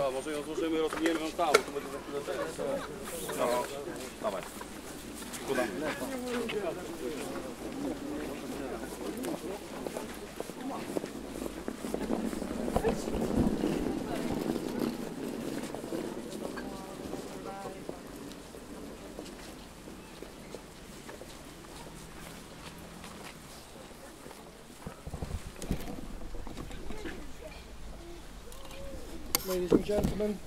Poza, może ją złożymy, rozwiniemy ją tam, to będzie za chwilę teraz. No, dawaj. Kuda. Ladies and gentlemen,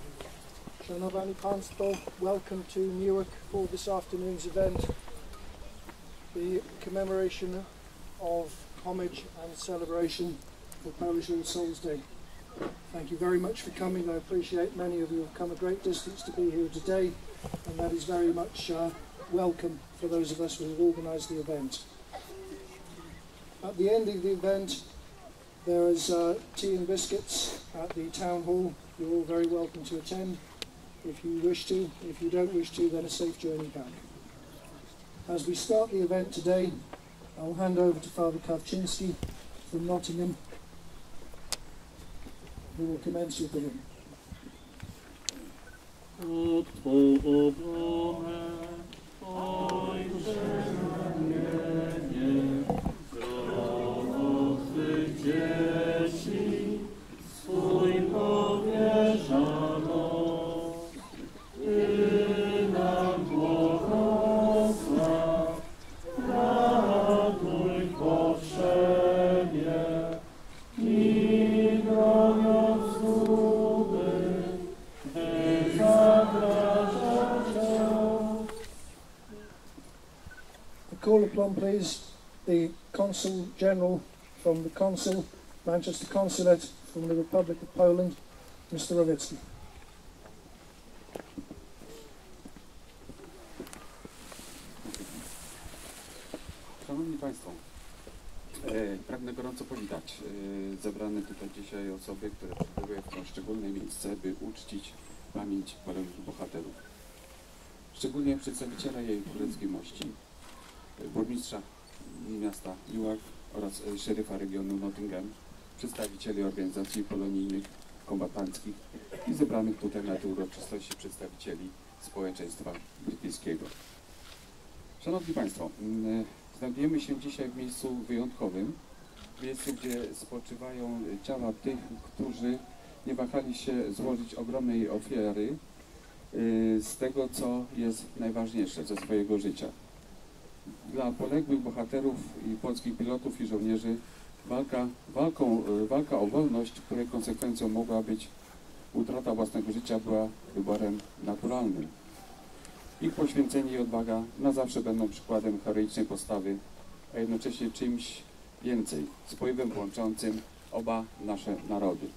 Szanowani Państwo, welcome to Newark for this afternoon's event, the commemoration of homage and celebration for Polish All Souls Day. Thank you very much for coming. I appreciate many of you have come a great distance to be here today, and that is very much uh, welcome for those of us who have organised the event. At the end of the event, there is uh, tea and biscuits at the town hall. You're all very welcome to attend if you wish to. If you don't wish to, then a safe journey back. As we start the event today, I'll hand over to Father Kawczynski from Nottingham, who will commence with Ojcze call upon, please, the Consul General from the Consul, Manchester Consulate from the Republic of Poland, Mr. Rowicki. Szanowni Państwo, e, pragnę gorąco powitać e, zebrane tutaj dzisiaj osoby, które przybyły w to szczególne miejsce, by uczcić pamięć poległych bohaterów. Szczególnie przedstawiciele jej królewskiej mości, burmistrza miasta Newark oraz e, szeryfa regionu Nottingham, przedstawicieli organizacji polonijnych, kombatanckich i zebranych tutaj na tej uroczystości przedstawicieli społeczeństwa brytyjskiego. Szanowni Państwo, znajdujemy się dzisiaj w miejscu wyjątkowym, miejscu, gdzie spoczywają ciała tych, którzy nie wahali się złożyć ogromnej ofiary y, z tego, co jest najważniejsze ze swojego życia. Dla poległych bohaterów i polskich pilotów i żołnierzy walka, walką, y, walka o wolność, której konsekwencją mogła być utrata własnego życia, była wyborem naturalnym. Ich poświęcenie i odwaga na zawsze będą przykładem heroicznej postawy, a jednocześnie czymś więcej, spływem łączącym oba nasze narody.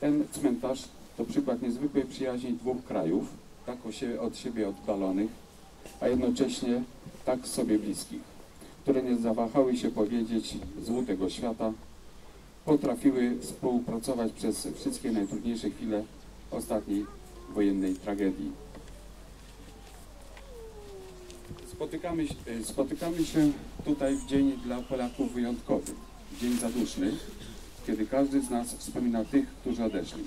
Ten cmentarz to przykład niezwykłej przyjaźni dwóch krajów, tak od siebie oddalonych, a jednocześnie tak sobie bliskich, które nie zawahały się powiedzieć złu tego świata, potrafiły współpracować przez wszystkie najtrudniejsze chwile ostatniej wojennej tragedii. Spotykamy, e, spotykamy się tutaj w dzień dla Polaków wyjątkowy, dzień zaduszny, kiedy każdy z nas wspomina tych, którzy odeszli.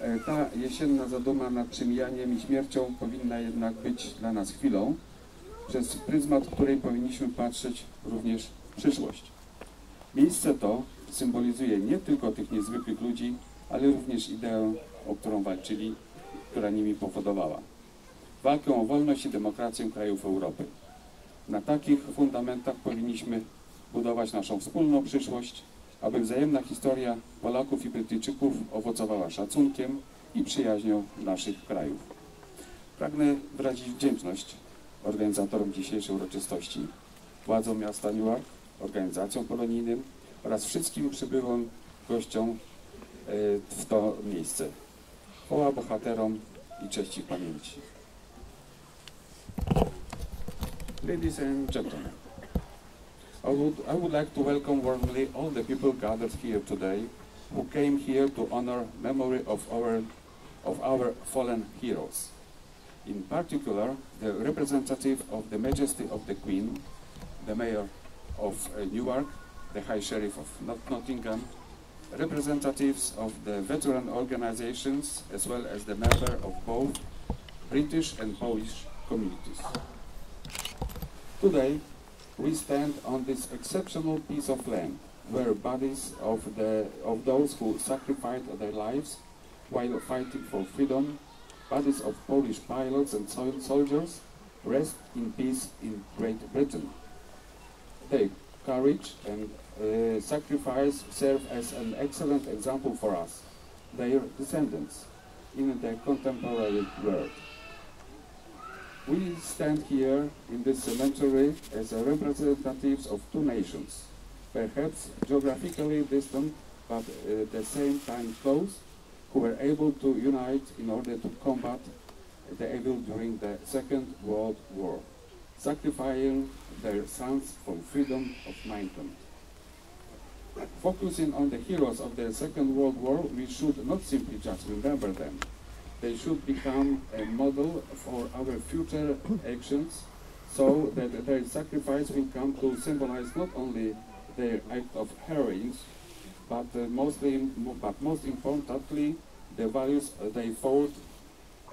E, Ta jesienna zaduma nad przemijaniem i śmiercią powinna jednak być dla nas chwilą, przez pryzmat której powinniśmy patrzeć również w przyszłość. Miejsce to symbolizuje nie tylko tych niezwykłych ludzi, ale również ideę, o którą walczyli, która nimi powodowała walkę o wolność i demokrację krajów Europy. Na takich fundamentach powinniśmy budować naszą wspólną przyszłość, aby wzajemna historia Polaków i Brytyjczyków owocowała szacunkiem i przyjaźnią naszych krajów. Pragnę wyrazić wdzięczność organizatorom dzisiejszej uroczystości, władzom miasta Newark, organizacjom polonijnym oraz wszystkim przybyłym gościom e, w to miejsce. Chwała bohaterom i cześć ich pamięci. Ladies and gentlemen, I would, I would like to welcome warmly all the people gathered here today who came here to honor memory of our, of our fallen heroes. In particular, the representative of the Majesty of the Queen, the Mayor of uh, Newark, the High Sheriff of Not- Nottingham, representatives of the veteran organizations as well as the member of both British and Polish communities. Today, we stand on this exceptional piece of land where bodies of, the, of those who sacrificed their lives while fighting for freedom, bodies of Polish pilots and soldiers rest in peace in Great Britain. Their courage and uh, sacrifice serve as an excellent example for us, their descendants, in the contemporary world. We stand here in this cemetery as representatives of two nations, perhaps geographically distant but uh, at the same time close, who were able to unite in order to combat the evil during the Second World War, sacrificing their sons for freedom of mankind. Focusing on the heroes of the Second World War, we should not simply just remember them. They should become a model for our future actions so that their sacrifice will come to symbolize not only their act of heroism, but, uh, mostly, but most importantly, the values they fought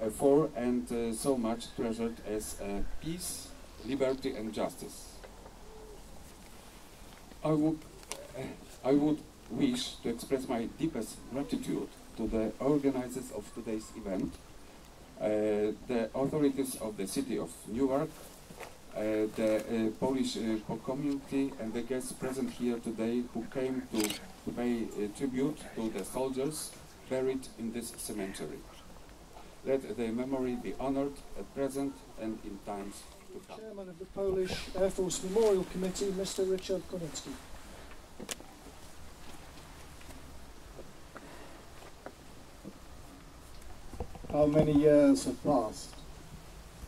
uh, for and uh, so much treasured as uh, peace, liberty and justice. I would, uh, I would wish to express my deepest gratitude to the organizers of today's event, uh, the authorities of the city of Newark, uh, the uh, Polish uh, community and the guests present here today who came to, to pay tribute to the soldiers buried in this cemetery. Let their memory be honored at present and in times to come. Chairman of the Polish Air Force Memorial Committee, Mr. Richard Kornicki. How many years have passed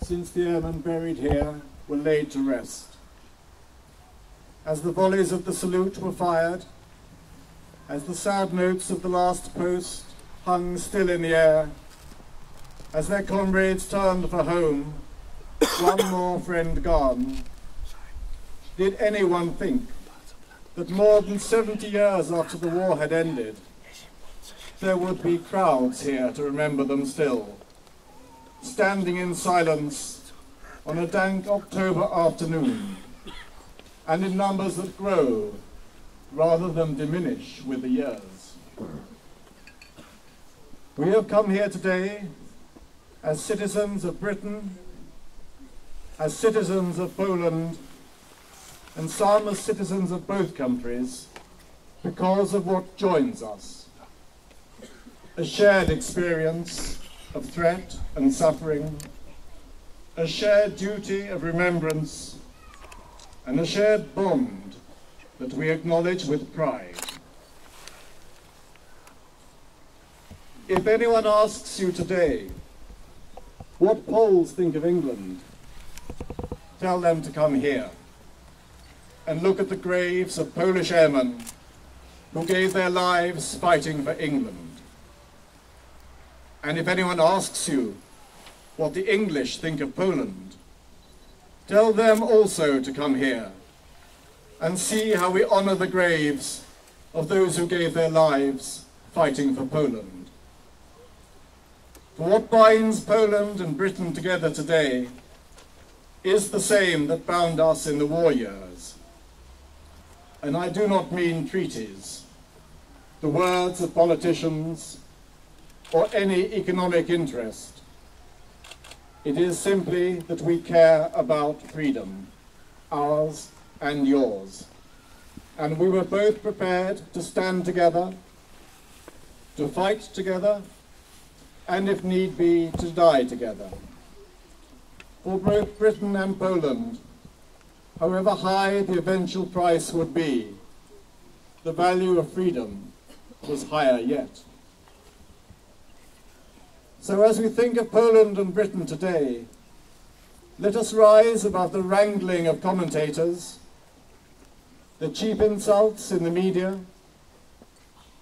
since the airmen buried here were laid to rest? As the volleys of the salute were fired, as the sad notes of the last post hung still in the air, as their comrades turned for home, one more friend gone, did anyone think that more than 70 years after the war had ended, there would be crowds here to remember them still, standing in silence on a dank October afternoon, and in numbers that grow rather than diminish with the years. We have come here today as citizens of Britain, as citizens of Poland, and some as citizens of both countries because of what joins us a shared experience of threat and suffering, a shared duty of remembrance, and a shared bond that we acknowledge with pride. If anyone asks you today what Poles think of England, tell them to come here and look at the graves of Polish airmen who gave their lives fighting for England. And if anyone asks you what the English think of Poland, tell them also to come here and see how we honor the graves of those who gave their lives fighting for Poland. For what binds Poland and Britain together today is the same that bound us in the war years. And I do not mean treaties, the words of politicians, or any economic interest. It is simply that we care about freedom, ours and yours. And we were both prepared to stand together, to fight together, and if need be, to die together. For both Britain and Poland, however high the eventual price would be, the value of freedom was higher yet. So as we think of Poland and Britain today, let us rise above the wrangling of commentators, the cheap insults in the media,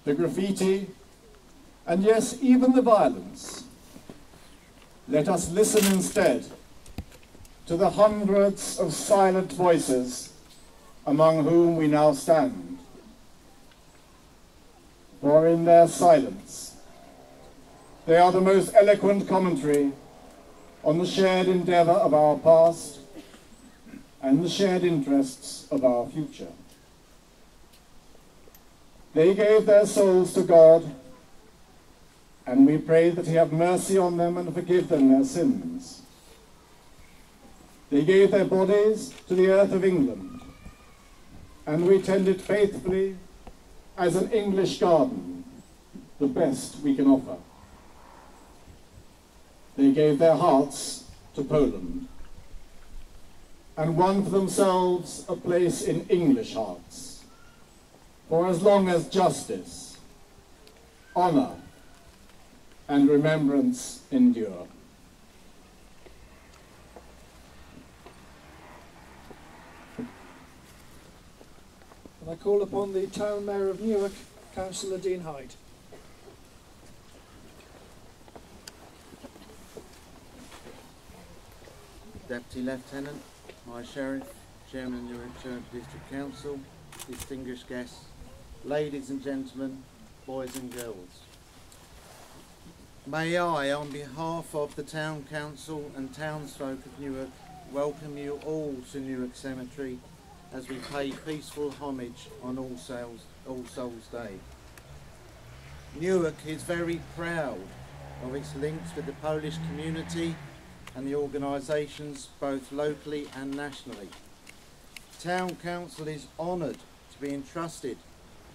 the graffiti, and yes, even the violence. Let us listen instead to the hundreds of silent voices among whom we now stand. for in their silence they are the most eloquent commentary on the shared endeavour of our past and the shared interests of our future. They gave their souls to God, and we pray that He have mercy on them and forgive them their sins. They gave their bodies to the earth of England, and we tend it faithfully as an English garden, the best we can offer. They gave their hearts to Poland and won for themselves a place in English hearts for as long as justice, honour, and remembrance endure. And I call upon the Town Mayor of Newark, Councillor Dean Hyde. Deputy Lieutenant, my Sheriff, Chairman of Newark Newark District Council, distinguished guests, ladies and gentlemen, boys and girls. May I, on behalf of the Town Council and townsfolk of Newark, welcome you all to Newark Cemetery as we pay peaceful homage on All Souls, All Souls Day. Newark is very proud of its links with the Polish community and the organisations both locally and nationally. Town Council is honoured to be entrusted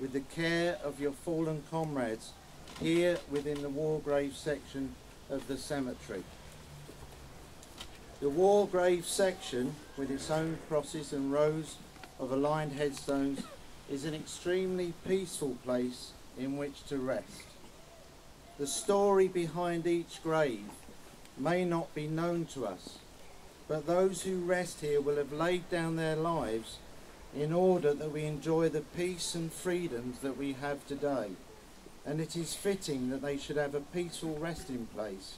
with the care of your fallen comrades here within the war grave section of the cemetery. The war grave section, with its own crosses and rows of aligned headstones, is an extremely peaceful place in which to rest. The story behind each grave may not be known to us, but those who rest here will have laid down their lives in order that we enjoy the peace and freedoms that we have today. And it is fitting that they should have a peaceful resting place.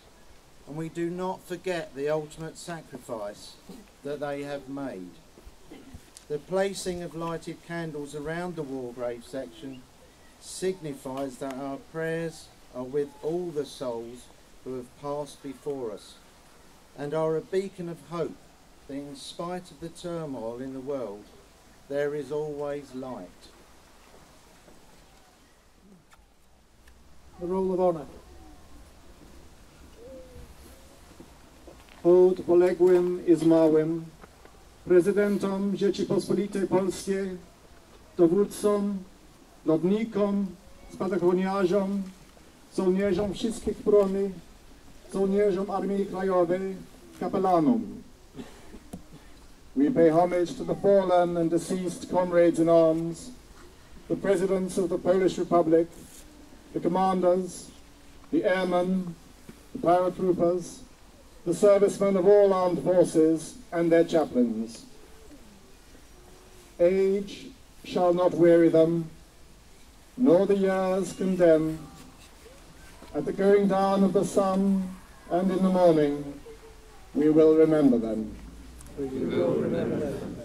And we do not forget the ultimate sacrifice that they have made. The placing of lighted candles around the war grave section signifies that our prayers are with all the souls who have passed before us and are a beacon of hope that in spite of the turmoil in the world, there is always light. The roll of honour. Hołd poległym i zmarłym, prezydentom Rzeczypospolitej Polskiej, dowódcom, lotnikom, spadochroniarzom, żołnierzom wszystkich broni, żołnierzom Armii Krajowej, kapelanom. We pay homage to the fallen and deceased comrades in arms, the presidents of the Polish Republic, the commanders, the airmen, the paratroopers, the servicemen of all armed forces and their chaplains. Age shall not weary them, nor the years condemn. At the going down of the sun and in the morning, we will remember them. We will remember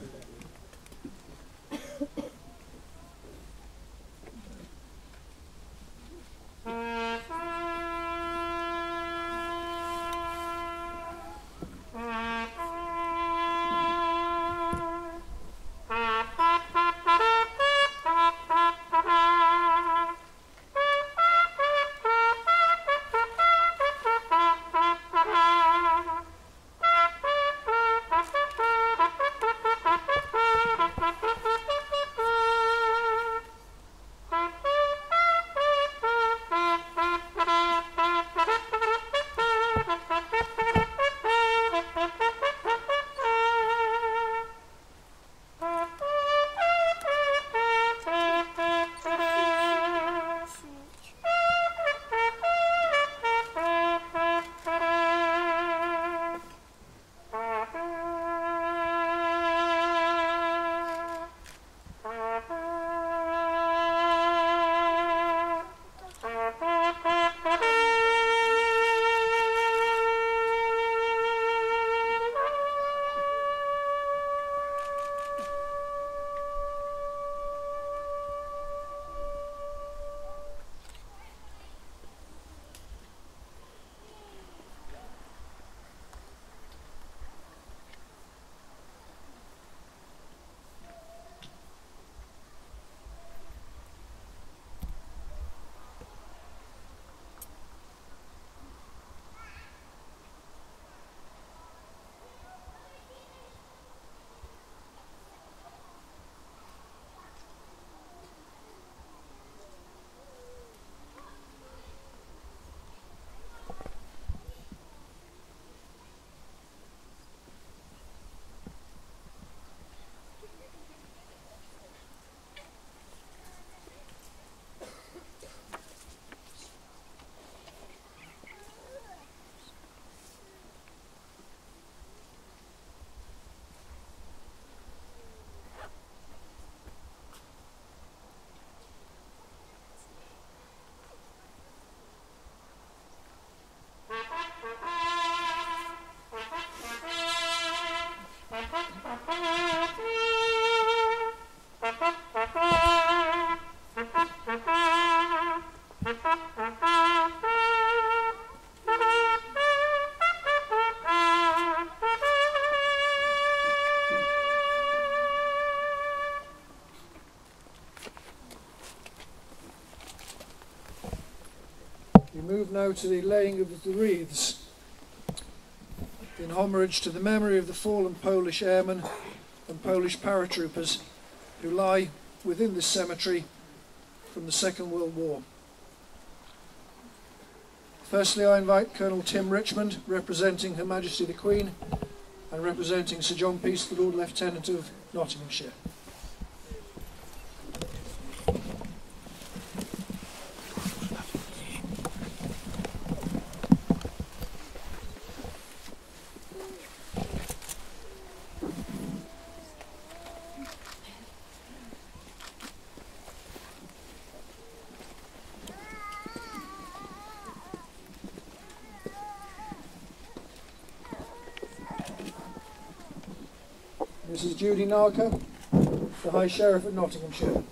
to the laying of the wreaths in homage to the memory of the fallen Polish airmen and Polish paratroopers who lie within this cemetery from the Second World War. Firstly, I invite Colonel Tim Richmond, representing Her Majesty the Queen and representing Sir John Peace, the Lord Lieutenant of Nottinghamshire. Mrs. Judy Narker, the High Sheriff of Nottinghamshire.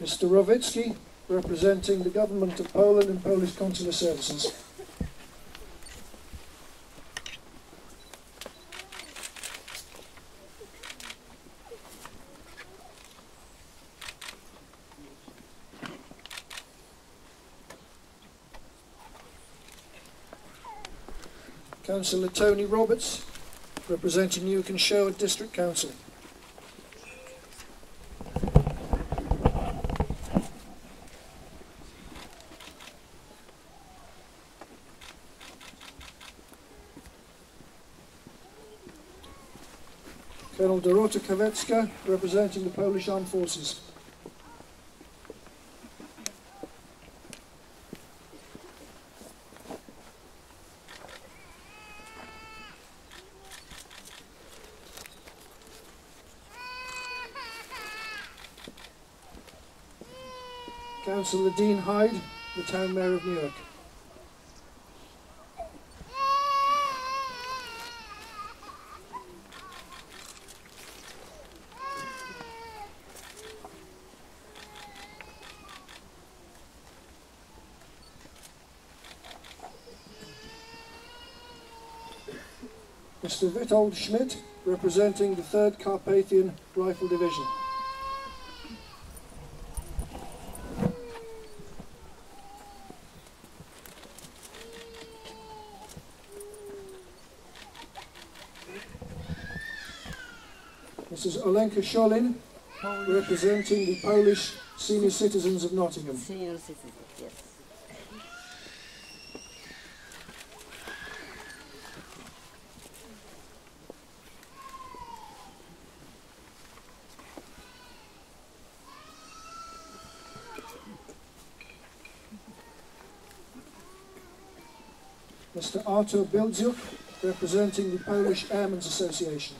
Mr. Rowicki, representing the Government of Poland and Polish Consular Services. Councillor Tony Roberts, representing Sherwood District Council. Colonel Dorota Kowecka, representing the Polish Armed Forces. Councillor Dean Hyde, the Town Mayor of Newark. Mr. Witold Schmidt, representing the 3rd Carpathian Rifle Division. Mrs. Olenka Sholin, representing the Polish senior citizens of Nottingham. Senior citizens, yes. Mr. Artur Bildziuk, representing the Polish Airmen's Association.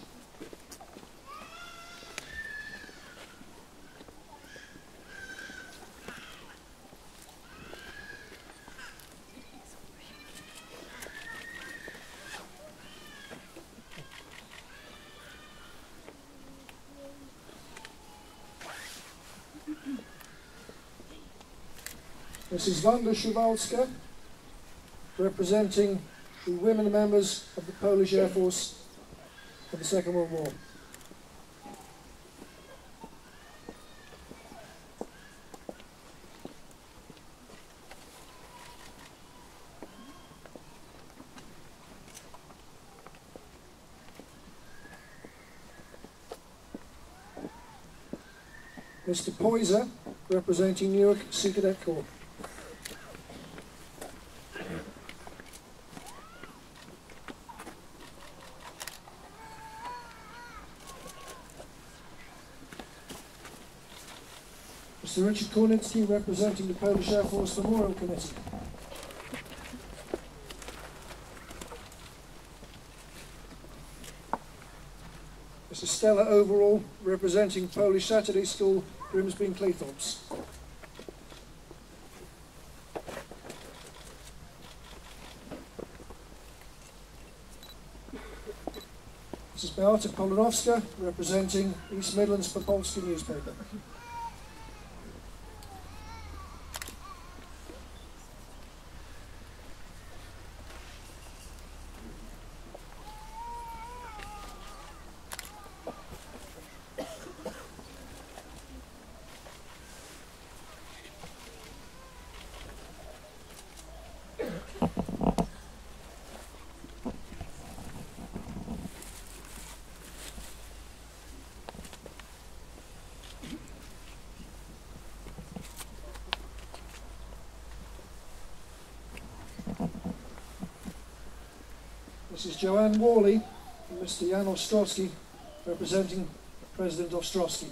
Mrs. Wanda Szuwalska, representing the women members of the Polish Air Force of the Second World War. Mr. Poyser, representing Newark Sea Cadet Corps. Richard Kornicki representing the Polish Air Force Memorial Committee. Mr. Stella Overall representing Polish Saturday School, Grimsby and this Mrs. Beata Polonowska representing East Midlands Popolski newspaper. Mrs. Joanne Worley and Mr. Jan Ostrowski, representing President Ostrowski.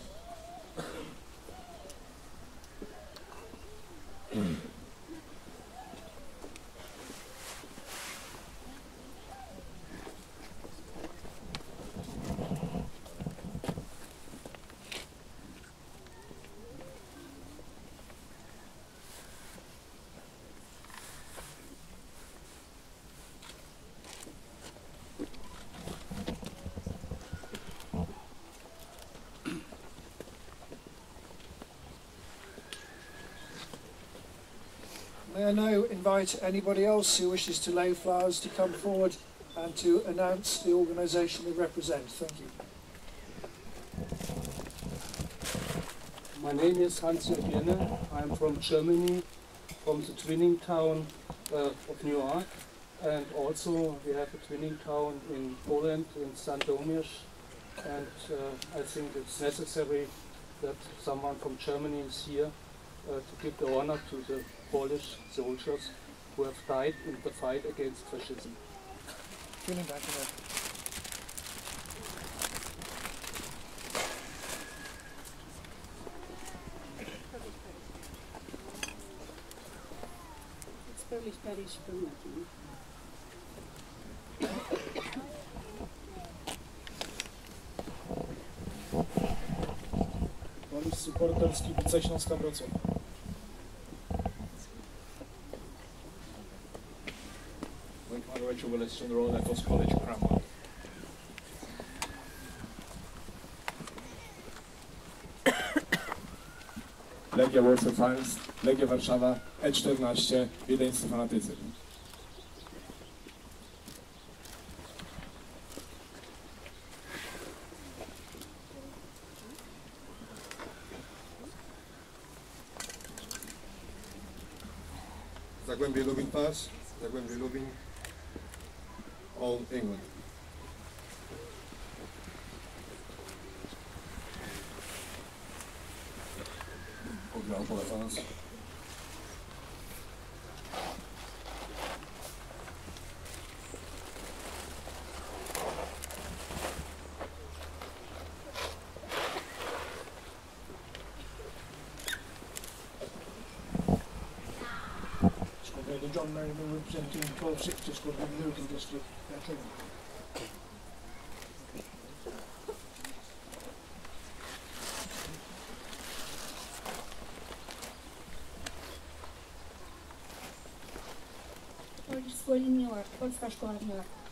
May I now invite anybody else who wishes to lay flowers to come forward and to announce the organisation they represent. Thank you. My name is Hans-Jörg Jenne. I'm from Germany, from the twinning town uh, of Newark. And also we have a twinning town in Poland, in Sandomierz. And uh, I think it's necessary that someone from Germany is here uh, to give the honor to the Polish soldiers who have died in the fight against fascism. Vielen Dank. Herr. It's Polish parish permitting. Polish supporters kibice Śląska Wrocław. Wojtek Rachel Willis from the Royal Air Force College, Cranwell. Legia Warsaw Fans, Legia Warszawa, E14, Wiedeńscy Fanatycy. John Merriman representing 1260 Squad of Newton District. Veteran. Polish School in New York, Polska Szkoła w New York.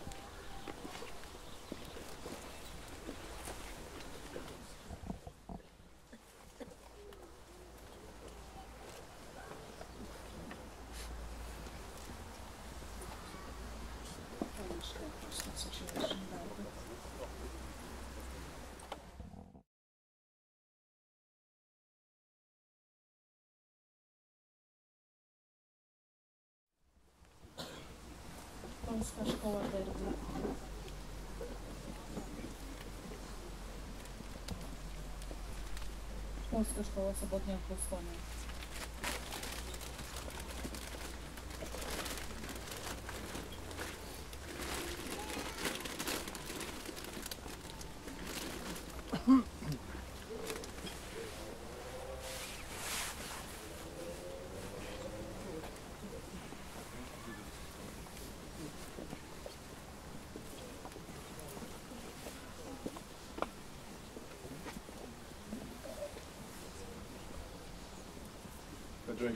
что у вас субботнее обслуживание. of.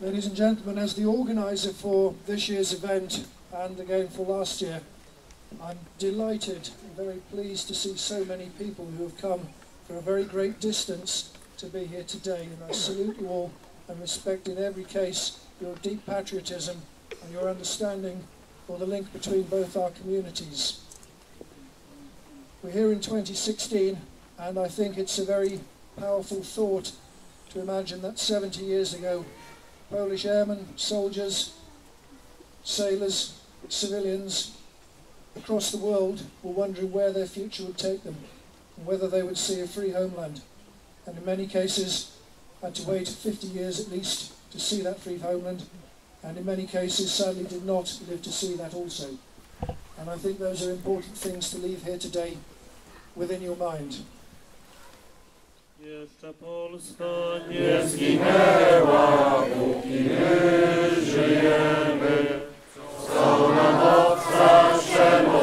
Ladies and gentlemen, as the organiser for this year's event and again for last year, I'm delighted very pleased to see so many people who have come from a very great distance to be here today. And I salute you all and respect in every case your deep patriotism and your understanding for the link between both our communities. We're here in 2016 and I think it's a very powerful thought to imagine that 70 years ago Polish airmen, soldiers, sailors, civilians across the world were wondering where their future would take them and whether they would see a free homeland. And in many cases had to wait 50 years at least to see that free homeland and in many cases sadly did not live to see that also. And I think those are important things to leave here today within your mind. Jeszcze Polska nie zginęła, póki my żyjemy. Całą nam obca przemoc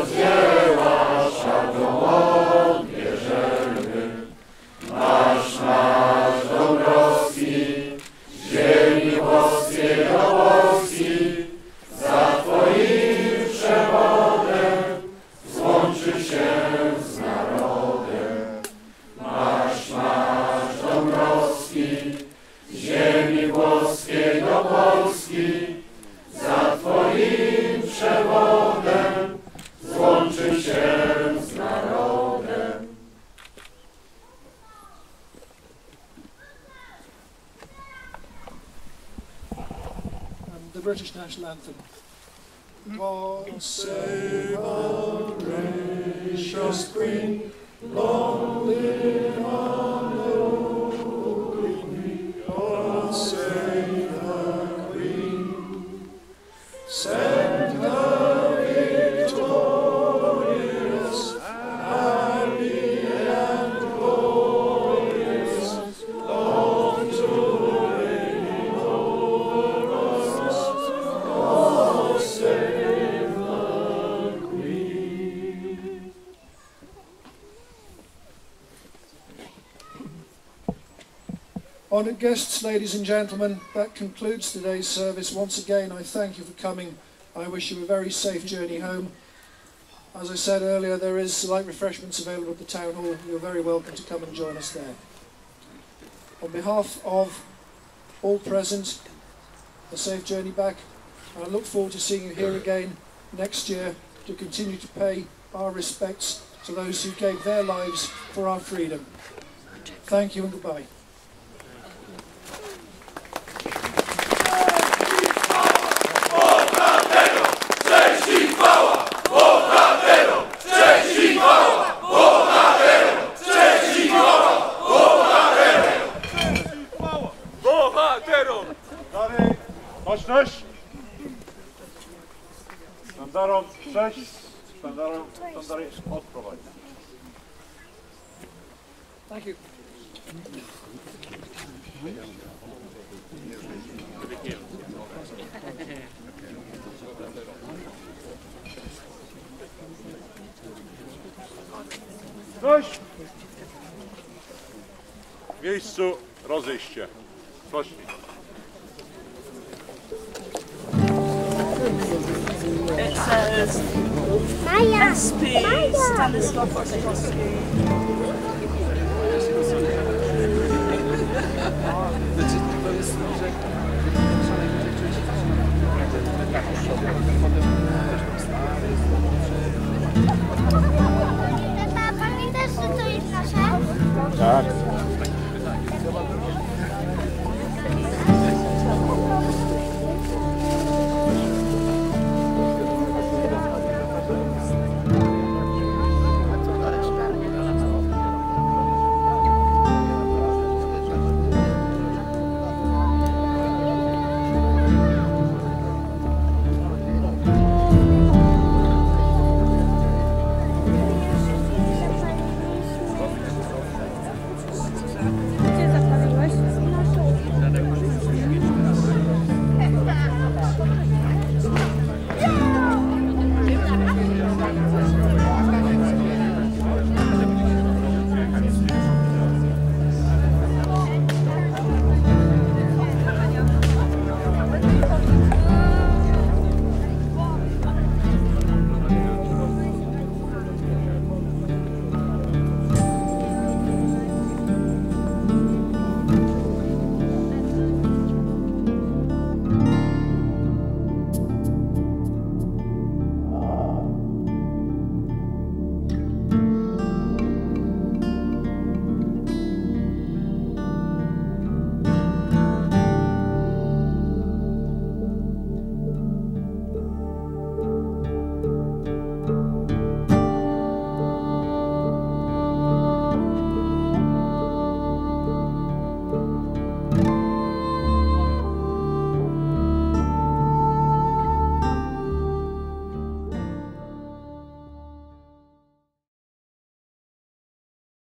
British national anthem. God save our gracious Queen, long live our Guests, ladies and gentlemen, that concludes today's service. Once again, I thank you for coming. I wish you a very safe journey home. As I said earlier, there is light refreshments available at the town hall. You're very welcome to come and join us there. On behalf of all present, a safe journey back. I look forward to seeing you here again next year to continue to pay our respects to those who gave their lives for our freedom. Thank you and goodbye. Przejść, sztandarom, sztandary odprowadzić. Thank you. Dość! W miejscu rozejście. Proszę. Celc, SP, Stanisław Ostrowski. Znaczy, to jest, że... Tak.